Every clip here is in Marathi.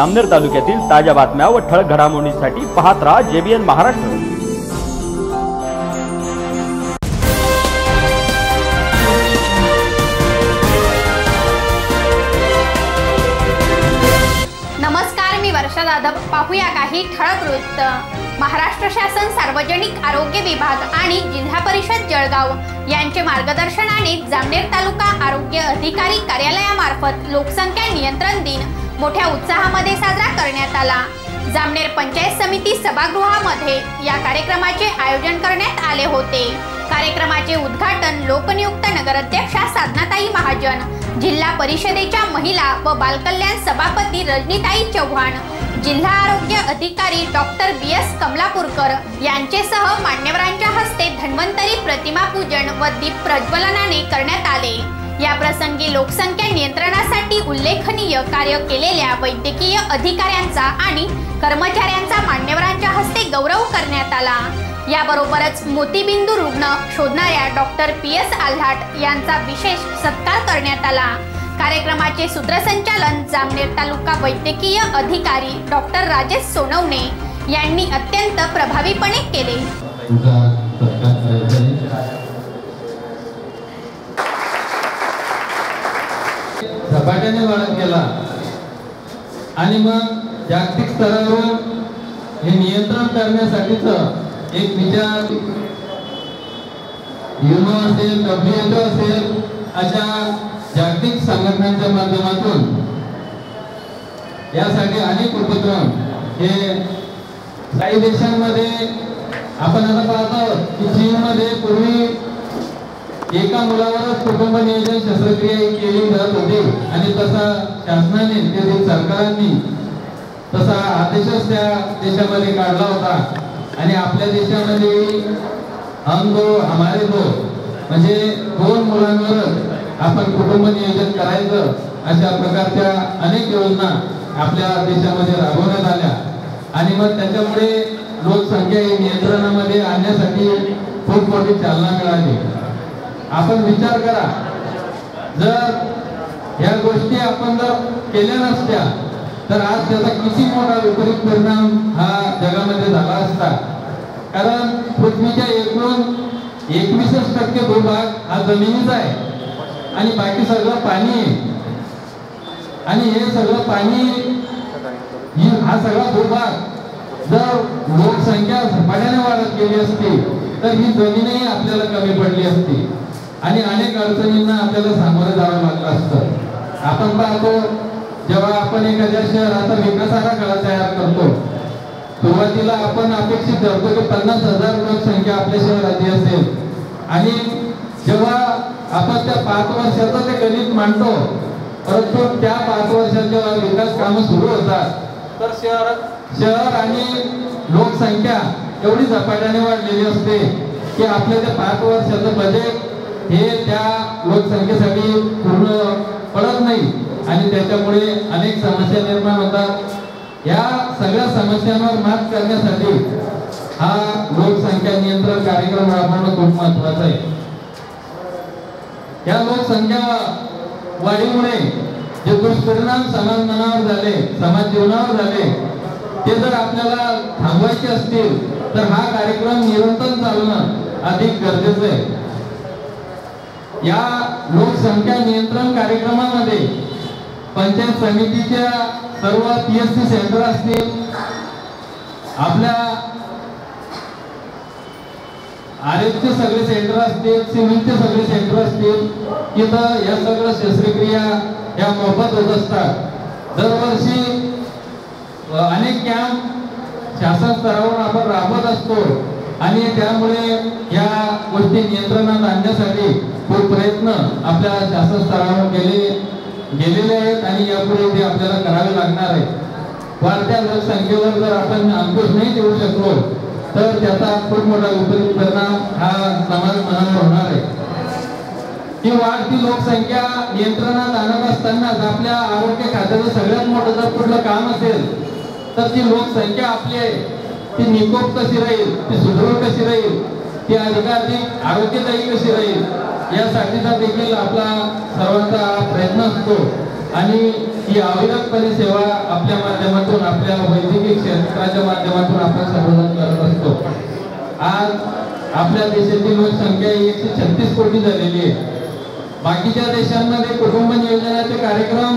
अमनेर तालुक्यातील ताज्या बातम्या व ठळक घडामोडींसाठी पाहत राहा जेबीएन महाराष्ट्र. नमस्कार मी वर्षा जाधव. पाहूया काही ठळक वृत्त. महाराष्ट्र शासन सार्वजनिक आरोग्य विभाग आणि जिल्हा परिषद जळगाव यांचे मार्गदर्शनाने जामनेर तालुका आरोग्य अधिकारी कार्यालयामार्फत लोकसंख्या नियंत्रण दिन मोठ्या उत्साहामध्ये साजरा करण्यात आला. जामनेर पंचायत समिती सभागृहामध्ये या कार्यक्रमाचे आयोजन करण्यात आले होते. कार्यक्रमाचे उद्घाटन लोकनियुक्त नगराध्यक्षा साधनाताई महाजन जिल्हा परिषदेच्या महिला व बालकल्याण सभापती रजनीताई चव्हाण जिल्हा आरोग्य अधिकारी डॉक्टर बी एस कमलापूरकर यांचेसह मान्यवरांच्या हस्ते धन्वंतरी प्रतिमा पूजन व दीप प्रज्वलनाने करण्यात आले. या प्रसंगी लोकसंख्या नियंत्रणासाठी उल्लेखनीय कार्य केलेल्या वैद्यकीय अधिकाऱ्यांचा आणि कर्मचाऱ्यांचा मान्यवरांच्या हस्ते गौरव करण्यात आला. याबरोबरच मोतीबिंदू रुग्ण शोधणाऱ्या डॉक्टर पी एस आल्हाट यांचा विशेष सत्कार करण्यात आला. कार्यक्रमाचे सूत्रसंचालन जामनेर तालुका वैद्यकीय अधिकारी डॉक्टर राजेश सोनवणे यांनी अत्यंत प्रभावीपणे केले तुझा सत्कार करायचा आहे झपाट्याने वाढत गेला. आणि मग जागतिक स्तरावर हे नियंत्रण करण्यासाठीच एक विचार युनो असेल डब्ल्यूएचओ असेल अशा जागतिक संघटनांच्या माध्यमातून यासाठी अनेक उपक्रम हे काही देशांमध्ये आपण आता पाहतो की चीनमध्ये पूर्वी एका मुलावरच कुटुंब नियोजन शस्त्रक्रिया केली जात होती. आणि तसा शासनाने तेथील सरकारांनी तसा आदेशच त्या देशामध्ये काढला होता. आणि आपल्या देशामध्ये हम दो हमारे दो. म्हणजे दोन मुलांवरच आपण कुटुंब नियोजन करायचं अशा प्रकारच्या अनेक योजना आपल्या देशामध्ये राबवण्यात आल्या. आणि मग त्याच्यामुळे लोकसंख्या नियंत्रणामध्ये आणण्यासाठी खूप मोठी चालना मिळाली. आपण विचार करा. जर या गोष्टी आपण जर केल्या नसत्या तर आज त्याचा किती मोठा विपरीत परिणाम हा जगामध्ये झाला असता. कारण पृथ्वीच्या एकूण एकवीसच टक्के भूभाग हा जमिनीचा आहे. आणि बाकी सगळं पाणी आहे. आणि हे सगळं पाणी हा सगळा भूभाग जर लोकसंख्या झपाट्याने वाढत गेली असती तर ही जमीनही आपल्याला कमी पडली असती. आणि अनेक अडचणींना आपल्याला सामोरे जावं लागलं असतं. आपण पाहतो जेव्हा आपण एखाद्या शहराचा विकास गळा तयार करतो सुरुवातीला आपण अपेक्षित धरतो की पन्नास हजार लोकसंख्या आपल्या शहराची असेल. आणि जेव्हा आपण त्या पाच वर्षाचं ते गणित मांडतो परंतु त्या पाच वर्षात जेव्हा विकास कामं सुरू होतात तर शहर शहर आणि लोकसंख्या एवढी झपाट्याने वाढलेली असते की आपल्या त्या पाच वर्षाचं बजेट हे त्या लोकसंख्येसाठी पूर्ण पडत नाही. आणि त्याच्यामुळे अनेक समस्या निर्माण होतात. या सगळ्या समस्यांवर मात करण्यासाठी हा लोकसंख्या नियंत्रण कार्यक्रम राबवणं खूप महत्वाचं आहे. या लोकसंख्या वाढीमुळे जे दुष्परिणाम समाज मनावर झाले समाज जीवनावर झाले ते जर आपल्याला थांबवायचे असतील तर हा कार्यक्रम निरंतर चालवणं अधिक गरजेचं आहे. या लोकसंख्या नियंत्रण कार्यक्रमामध्ये पंचायत समितीच्या सर्व पी एस सी सेंटर असतील आपल्या आरोग्यचे सगळे सेंटर असतील सिव्हिलचे सगळे सेंटर असतील तिथं या सगळ्या शस्त्रक्रिया या मोफत होत असतात. दरवर्षी अनेक कॅम्प शासन स्तरावर आपण राबवत असतो. आणि त्यामुळे या गोष्टी नियंत्रणात आणण्यासाठी खूप प्रयत्न आपल्या शासन स्तरावर केले गेलेले आहेत आणि यापुढे ते आपल्याला करावे लागणार आहे वाढत्या लोकसंख्येवर जर आपण अंकुश नाही देऊ शकलो तर त्याचा खूप मोठा विपरीत परिणाम हा समाज मनावर होणार आहे. ही वाढती लोकसंख्या नियंत्रणात आणत असतानाच आपल्या आरोग्य खात्याचं सगळ्यात मोठं जर कुठलं काम असेल तर ती लोकसंख्या आपली आहे. ती निकोप कशी राहील ती सुदृढ कशी राहील ती अधिकाधिक आरोग्यदायी कशी राहील यासाठीचा देखील आपला सर्वांचा प्रयत्न असतो. आणि ही अविरतपणे सेवा आपल्या माध्यमातून आपल्या वैद्यकीय क्षेत्राच्या माध्यमातून आपण सर्वजण करत असतो. आज आपल्या देशाची लोकसंख्या एकशे छत्तीस कोटी झालेली आहे. बाकीच्या देशांमध्ये कुटुंब नियोजनाचे कार्यक्रम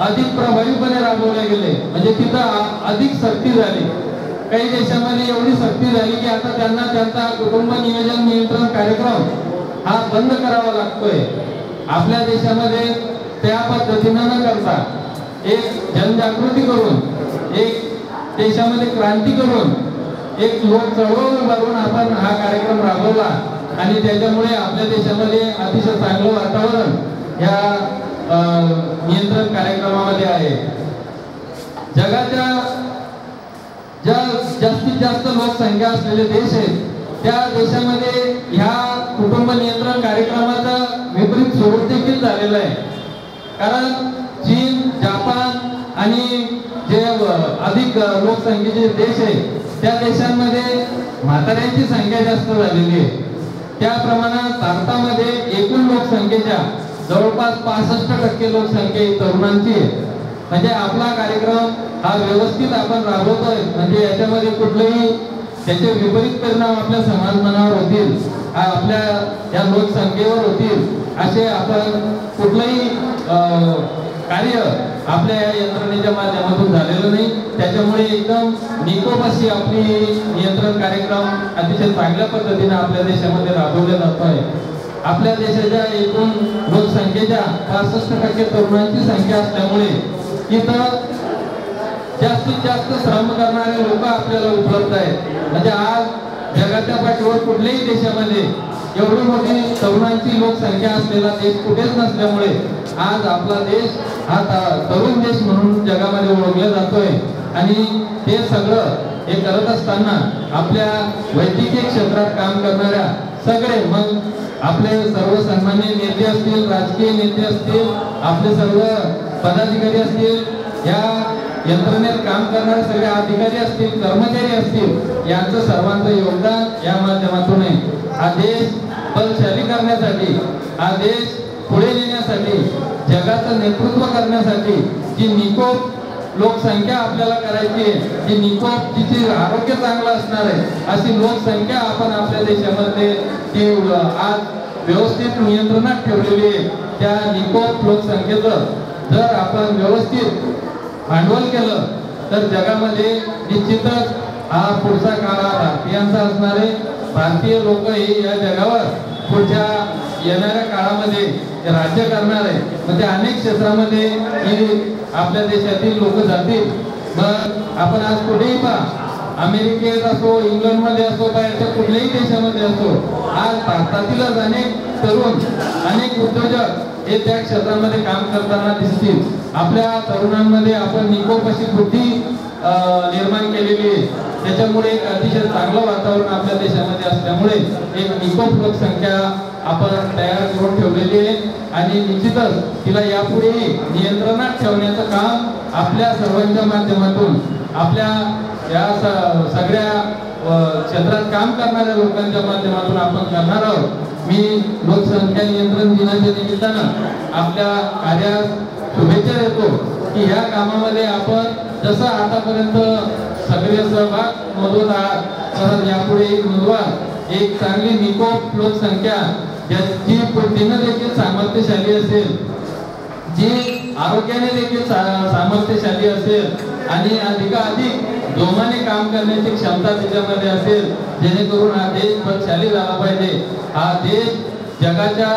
अधिक प्रभावीपणे राबवले गेले. म्हणजे तिथं अधिक सक्ती झाली. काही देशामध्ये एवढी सक्ती झाली की आता त्यांना त्यांचा कुटुंब नियोजन नियंत्रण कार्यक्रम हा बंद करावा लागतोय. आपल्या देशामध्ये त्या पद्धतीनं न करता एक जनजागृती करून एक देशामध्ये क्रांती करून एक लोक चळवळ उभारून आपण हा कार्यक्रम राबवला आणि त्याच्यामुळे आपल्या देशामध्ये अतिशय चांगलं वातावरण या नियंत्रण कार्यक्रमामध्ये आहे. जगाच्या ज्या जास्तीत जास्त असलेले देश आहेत. त्या देशामध्ये ह्या कुटुंब नियंत्रण कार्यक्रमाचा विपरीत स्वरूप देखील झालेलं आहे. कारण चीन जापान आणि जे अधिक लोकसंख्येचे देश आहेत त्या देशांमध्ये म्हाताऱ्यांची संख्या जास्त झालेली आहे. त्या प्रमाणात भारतामध्ये एकूण लोकसंख्येच्या जवळपास पासष्ट टक्के लोकसंख्या ही तरुणांची आहे. म्हणजे आपला कार्यक्रम हा व्यवस्थित आपण राबवतोय. म्हणजे याच्यामध्ये कुठलंही त्याचे विपरीत परिणाम आपल्या समाज मनावर होतील आपल्या या लोकसंख्येवर होतील. असे आपण कुठलंही कार्य आपल्या या यंत्रणेच्या माध्यमातून झालेलं नाही. त्याच्यामुळे एकदम निकोपाशी आपली नियंत्रण कार्यक्रम अतिशय चांगल्या पद्धतीने आपल्या देशामध्ये राबवले जातो आहे. आपल्या देशाच्या एकूण लोकसंख्येच्या पासष्ट टक्के तरुणांची संख्या असल्यामुळे इथं जास्तीत जास्त श्रम करणारे लोक आपल्याला उपलब्ध आहेत. म्हणजे आज जगाच्या पाठीवर कुठल्याही देशामध्ये एवढी मोठी तरुणांची लोकसंख्या असलेला देश कुठेच नसल्यामुळे आज आपला देश हा तरुण देश म्हणून जगामध्ये ओळखला जातोय. आणि ते सगळं हे करत असताना आपल्या वैद्यकीय क्षेत्रात काम करणाऱ्या सगळे मग आपले सर्व सन्मान्य नेते असतील राजकीय नेते असतील आपले सर्व पदाधिकारी असतील या यंत्रणेत काम करणारे सगळे अधिकारी असतील कर्मचारी असतील यांचं सर्वांचं योगदान या माध्यमातून आहे हा देश बलशाली करण्यासाठी हा देश पुढे नेण्यासाठी जगाचं नेतृत्व करण्यासाठी जी निकोप लोकसंख्या आपल्याला करायची आहे जी निकोप जिची आरोग्य चांगलं असणार आहे अशी लोकसंख्या आपण आपल्या देशामध्ये ती आज व्यवस्थित नियंत्रणात ठेवलेली आहे. त्या निकोप लोकसंख्येचं जर आपण व्यवस्थित भांडवल केलं तर जगामध्ये निश्चितच हा पुढचा काळ भारतीयांचा असणारे भारतीय लोक हे या जगावर पुढच्या येणाऱ्या काळामध्ये राज्य करणार आहे. म्हणजे अनेक क्षेत्रामध्ये ही आपल्या देशातील लोक जातील. मग आपण आज कुठेही पहा अमेरिकेत असो इंग्लंडमध्ये असो बाहेरच्या कुठल्याही देशामध्ये असो आज भारतातीलच अनेक तरुण अनेक उद्योजक हे त्या क्षेत्रामध्ये काम करताना दिसतील. आपल्या तरुणांमध्ये आपण निकोप अशी बुद्धी निर्माण केलेली आहे. त्याच्यामुळे एक अतिशय चांगलं वातावरण आपल्या देशामध्ये असल्यामुळे एक निकोप लोकसंख्या आपण तयार करून ठेवलेली आहे. आणि निश्चितच तिला यापुढेही नियंत्रणात ठेवण्याचं काम आपल्या सर्वांच्या माध्यमातून आपल्या या सगळ्या क्षेत्रात काम करणाऱ्या लोकांच्या माध्यमातून आपण करणार आहोत. मी लोकसंख्या नियंत्रण दिनाच्या निमित्तानं आपल्या कार्यास शुभेच्छा देतो की ह्या कामामध्ये आपण जसं आतापर्यंत सक्रिय सहभाग नोंदवत आहात तसंच यापुढे एक नोंदवा एक चांगली निकोप लोकसंख्या ज्याची बुद्धीनं देखील सामर्थ्यशाली असेल जी आरोग्याने देखील सामर्थ्यशाली असेल आणि अधिकाधिक जोमाने काम करण्याची क्षमता त्याच्यामध्ये असेल जेणेकरून हा देश बलशाली झाला पाहिजे. हा देश जगाच्या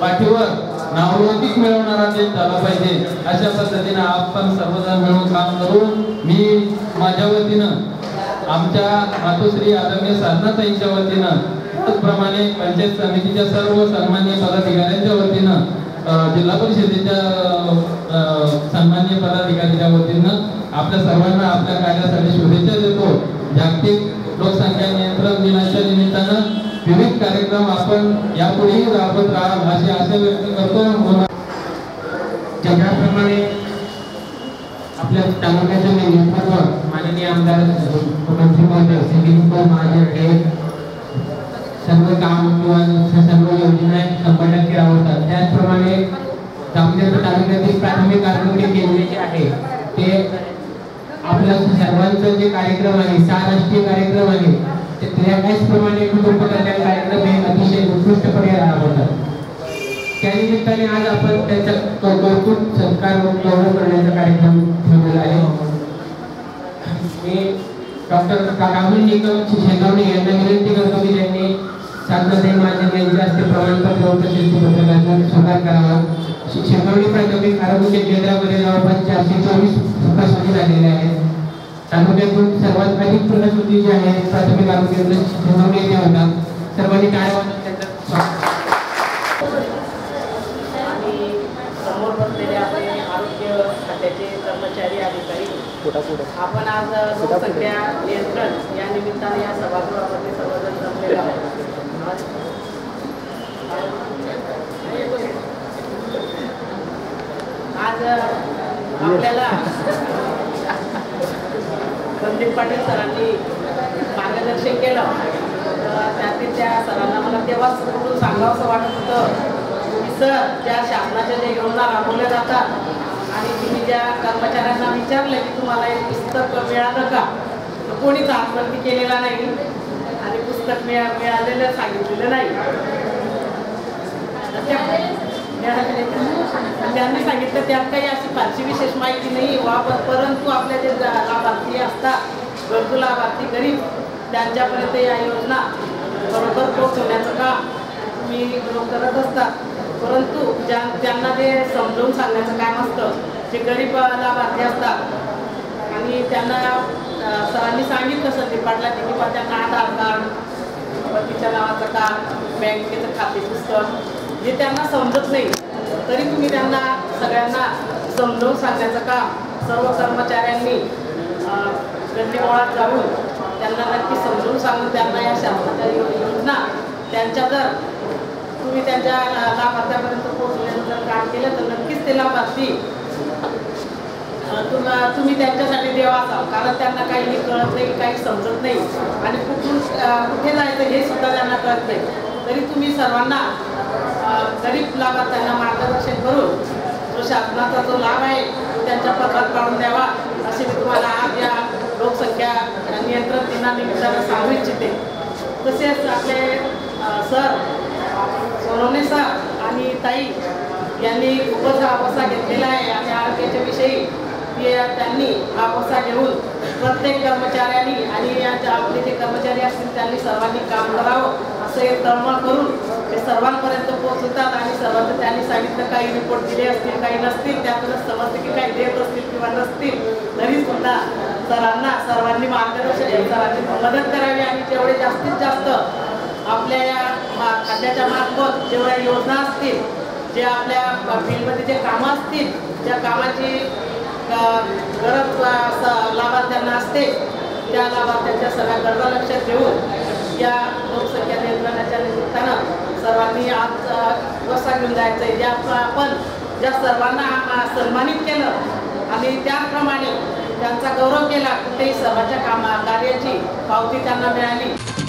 पाठीवर नावलौकिक मिळवणारा देश झाला पाहिजे. अशा पद्धतीनं आपण सर्वजण मिळून काम करून मी माझ्या वतीनं आमच्या मातोश्री आदरणीय साधनाताईंच्या वतीनं त्याचप्रमाणे पंचायत समितीच्या सर्व सन्मान्य पदाधिकाऱ्यांच्या वतीनं जिल्हा परिषदेच्या अ, सन्मान्य पदाधिकाऱ्यांच्या वतीनं आपल्या सर्वांना आपल्या कार्यासाठी शुभेच्छा देतो. जागतिक लोकसंख्या नियंत्रण दिनाच्या निमित्तानं विविध कार्यक्रम आपण यापुढेही राबवत राहाल अशी आशा व्यक्त करतो. त्याप्रमाणे आपल्या तालुक्याचे नेतृत्व माननीय आमदार मुख्यमंत्री महोदय श्री महाजन हे सर्व काम किंवा सर्व योजना शंभर टक्के राबवतात. त्याचप्रमाणे जामनेर तालुक्यातील प्राथमिक आरोग्य केंद्र जे आहे ते आपल्या सर्वांचं जे कार्यक्रम आहे सहा राष्ट्रीय कार्यक्रम आहे ते त्याचप्रमाणे कुटुंब कल्याण कार्यक्रम हे अतिशय उत्कृष्टपणे राबवतात. त्यानिमित्ताने आज आपण त्याचा कौतुक सत्कार गौरव करण्याचा कार्यक्रम ठेवलेला आहे. मी डॉक्टर राहुल निकम शेगावणे यांना विनंती करतो की त्यांनी साधनाताई महाजन यांच्या हस्ते प्रमाणपत्र व पत्रकाचा स्वीकार करावा. शेगावणी शेगावणे प्राथमिक आरोग्य केंद्रामध्ये जवळपास चारशे चोवीस प्रसूती झालेल्या आहेत. तालुक्यातून सर्वात अधिक प्रसूती जी आहे प्राथमिक आरोग्य केंद्र येथे सर्वांनी काय आणि समोर बसलेले आपले आरोग्य खात्याचे कर्मचारी अधिकारी. आपण आज लोकसंख्या नियंत्रण या निमित्ताने या सभागृहामध्ये सर्वजण जमलेलो आहोत. आज आपल्याला संदीप पाटील सरांनी मार्गदर्शन केलं. तर त्यातील त्या सरांना मला तेव्हाच बोलून सांगावंसं वाटत होतं की सर ज्या शासनाच्या ज्या योजना राबवल्या जातात आणि तुम्ही ज्या कर्मचाऱ्यांना विचारलं की तुम्हाला एक पुस्तक मिळालं का तर कोणीच आत्महत्या केलेला नाही आणि पुस्तक मिळा मिळालेलं सांगितलेलं नाही. म्हणजे त्यांनी सांगितलं त्यात काही अशी फारशी विशेष माहिती नाही वा परंतु आपल्या जे लाभार्थी असतात गरजू लाभार्थी गरीब त्यांच्यापर्यंत या योजना बरोबर पोहोचवण्याचं काम तुम्ही लोक करत असतात. परंतु ज्या ज्यांना ते समजवून सांगण्याचं काम असतं जे गरीब लाभार्थी असतात आणि त्यांना सरांनी सांगितलं संदीप पाटलांनी की बा त्यांना आधार कार्ड पतीच्या नावाचं कार्ड बँकेचं खाते पुस्तक जे त्यांना समजत नाही. तरी तुम्ही त्यांना सगळ्यांना समजावून सांगण्याचं काम सर्व कर्मचाऱ्यांनी अं, जाऊन त्यांना नक्की समजून सांगून त्यांना या शासनाच्या योजना त्यांच्या जर तुम्ही त्यांच्या लाभार्थ्यापर्यंत पोहोचवण्याचं जर काम केलं तर नक्कीच ते लाभार्थी अं, तुला तुम्ही त्यांच्यासाठी देवा असाल. कारण त्यांना काही कळत नाही काही समजत नाही. आणि कुठून कुठे जायचं हे सुद्धा त्यांना कळत नाही. तरी तुम्ही सर्वांना गरीब गरीब त्यांना मार्गदर्शन करून जो शासनाचा जो लाभ आहे त्यांच्या पत्रात काढून द्यावा असे मी तुम्हाला आज या लोकसंख्या नियंत्रण दिनानिमित्तानं सांगू इच्छिते. तसेच आपले सर सोनवणे सर आणि ताई यांनी खूपच हा वसा घेतलेला आहे आणि आरोग्याच्या विषयी त्यांनी हा वसा घेऊन प्रत्येक कर्मचाऱ्यांनी आणि या आपले जे कर्मचारी असतील त्यांनी सर्वांनी काम करावं असं एक तळमळ करून ते सर्वांपर्यंत पोहोचतात आणि सर्वांचं त्यांनी सांगितलं काही रिपोर्ट दिले असतील काही नसतील त्यातूनच समजतं की काही देत असतील किंवा नसतील तरी सुद्धा सरांना सर्वांनी मार्गदर्शन सरांनी मदत करावी आणि जेवढे जास्तीत जास्त आपल्या या खात्याच्या मार्फत जेवढ्या योजना असतील जे आपल्या फील्डमध्ये जे कामं असतील त्या कामाची गरज लाभार्थ्यांना असते त्या लाभार्थ्यांच्या सगळ्या गरजा लक्षात घेऊन या लोकसंख्या नियंत्रणाच्या निमित्तानं सर्वांनी आज अ, वसा घेऊन जायचं आहे ज्या आपण ज्या सर्वांना सन्मानित केलं आणि त्याचप्रमाणे त्यांचा गौरव केला कुठेही सर्वांच्या कामा कार्याची पावती त्यांना मिळाली.